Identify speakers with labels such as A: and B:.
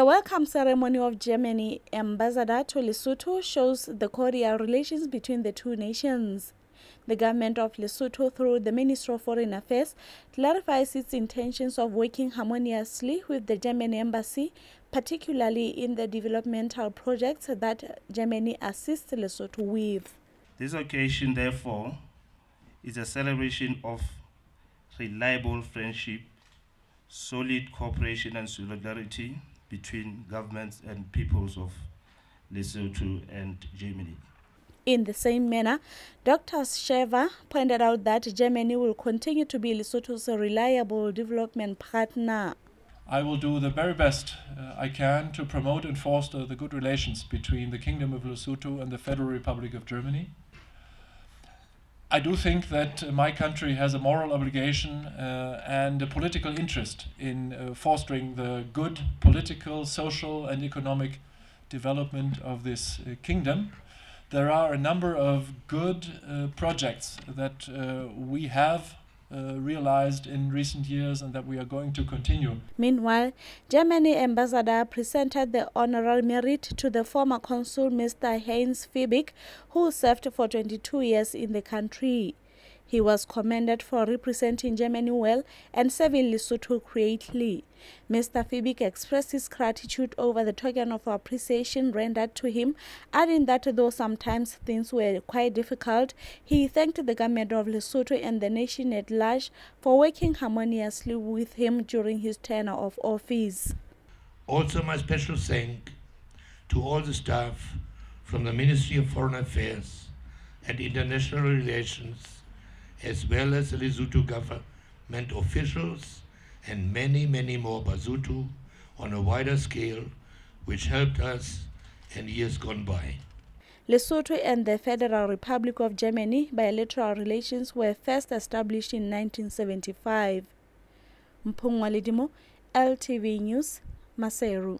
A: The welcome ceremony of Germany ambassador to Lesotho shows the cordial relations between the two nations. The government of Lesotho, through the Ministry of Foreign Affairs, clarifies its intentions of working harmoniously with the German embassy, particularly in the developmental projects that Germany assists Lesotho with.
B: This occasion, therefore, is a celebration of reliable friendship, solid cooperation and solidarity between governments and peoples of Lesotho and Germany.
A: In the same manner, Dr. Schäfer pointed out that Germany will continue to be Lesotho's reliable development partner.
C: I will do the very best uh, I can to promote and foster the good relations between the Kingdom of Lesotho and the Federal Republic of Germany. I do think that uh, my country has a moral obligation uh, and a political interest in uh, fostering the good political, social, and economic development of this uh, kingdom. There are a number of good uh, projects that uh, we have Uh, realized in recent years and that we are going to continue.
A: Meanwhile, Germany ambassador presented the honorary merit to the former consul Mr. Heinz Fiebig, who served for 22 years in the country. He was commended for representing Germany well and serving Lesotho greatly. Mr. Fiebig expressed his gratitude over the token of appreciation rendered to him, adding that though sometimes things were quite difficult, he thanked the government of Lesotho and the nation at large for working harmoniously with him during his tenure of office.
D: Also, my special thanks to all the staff from the Ministry of Foreign Affairs and International Relations as well as Lesotho government officials and many, many more Basotho on a wider scale, which helped us in years gone by.
A: Lesotho and the Federal Republic of Germany bilateral relations were first established in 1975. Mpungwa Lidimo, LTV News, Maseru.